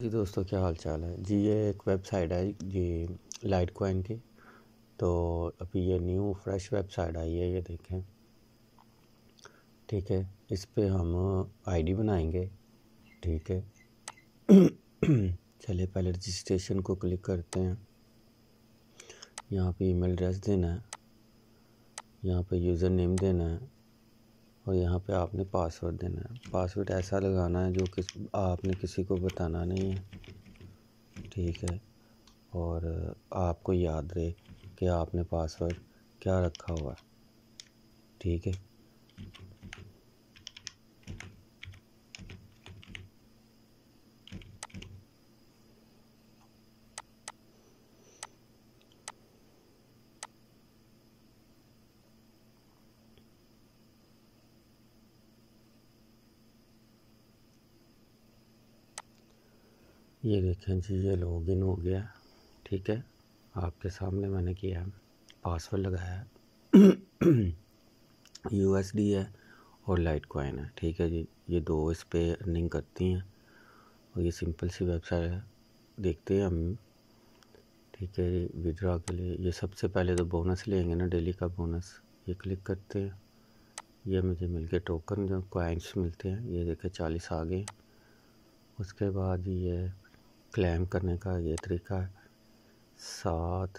जी दोस्तों, क्या हाल चाल है? जी, ये एक वेबसाइट है जी लाइट कोइन की। तो अभी ये न्यू फ्रेश वेबसाइट आई है, ये देखें। ठीक है, इस पे हम आईडी बनाएँगे। ठीक है। चलिए, पहले रजिस्ट्रेशन को क्लिक करते हैं। यहाँ पे ईमेल एड्रेस देना है। यहाँ पे यूज़र नेम देना है। और यहाँ पे आपने पासवर्ड देना है। पासवर्ड ऐसा लगाना है जो किस, आपने किसी को बताना नहीं है। ठीक है? और आपको याद रहे कि आपने पासवर्ड क्या रखा हुआ है। ठीक है? ये देखें जी, ये लॉगिन हो गया, ठीक है? आपके सामने मैंने किया पासवर्ड लगाया यू एस डी है और लाइट कॉइन है, ठीक है जी? ये दो इस पर अर्निंग करती हैं और ये सिंपल सी वेबसाइट है, देखते हैं हम, ठीक है जी? विड्रा के लिए, ये सबसे पहले तो बोनस लेंगे ना डेली का बोनस ये क्लिक करते हैं, ये मुझे मिल गए टोकन जो कॉइन्स मिलते हैं, ये देखे चालीस आ गए, उसके बाद ये क्लेम करने का ये तरीका है। सात,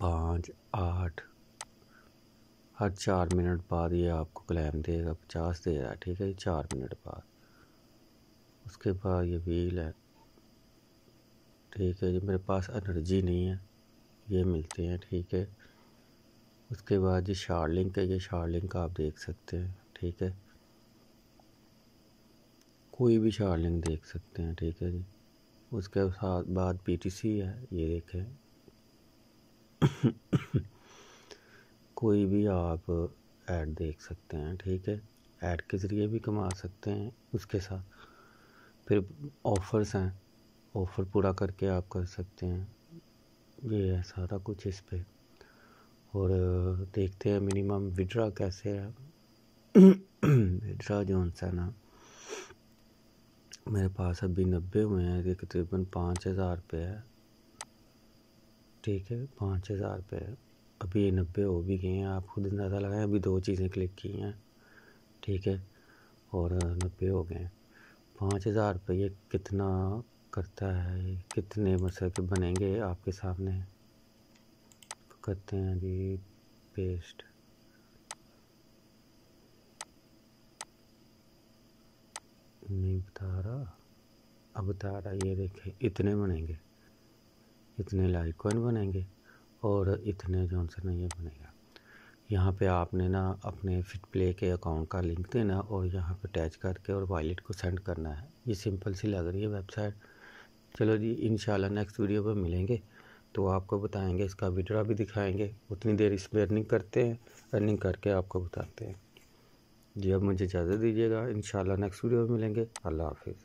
पाँच, आठ। हर चार मिनट बाद ये आपको क्लेम देगा, पचास दे रहा है, ठीक है? चार मिनट बाद। उसके बाद ये व्हील है। ठीक है जी मेरे पास एनर्जी नहीं है। ये मिलते हैं, ठीक है? उसके बाद जी शार लिंक है, ये शार लिंक आप देख सकते हैं, ठीक है? कोई भी शार्ट लिंक देख सकते हैं, ठीक है जी। उसके साथ बाद पीटीसी है, ये देखें। कोई भी आप ऐड देख सकते हैं, ठीक है। ऐड के ज़रिए भी कमा सकते हैं उसके साथ। फिर ऑफ़र्स हैं, ऑफ़र पूरा करके आप कर सकते हैं। ये है सारा कुछ इस पर और देखते हैं मिनिमम विड्रा कैसे है। विड्रा जो है। ना मेरे पास अभी नब्बे हुए हैं ये तकरीबन पाँच हज़ार रुपये है। ठीक है, पाँच हज़ार रुपये अभी ये नब्बे हो भी गए हैं, आप खुद अंदाज़ा लगाएँ, अभी दो चीज़ें क्लिक की हैं। ठीक है, और नब्बे हो गए हैं। पाँच हज़ार रुपये ये कितना करता है, कितने मतलब के बनेंगे आपके सामने? करते हैं जी पेस्ट नहीं बता रहा बता रहा ये देखें, इतने बनेंगे। इतने लाइक कॉइन बनेंगे और इतने जो से नहीं बनेगा। यहाँ पे आपने ना अपने फिट प्ले के अकाउंट का लिंक देना और यहाँ पे अटैच करके और वॉलेट को सेंड करना है। ये सिंपल सी लग रही है वेबसाइट। चलो जी इन नेक्स्ट वीडियो पर मिलेंगे। तो आपको बताएँगे, इसका विड्रा भी दिखाएँगे। उतनी देर इस पर अर्निंग करते हैं अर्निंग करके आपको बताते हैं। जी, अब मुझे इजाज़त दीजिएगा। इन नेक्स्ट वीडियो में मिलेंगे। अल्लाह हाफिज़।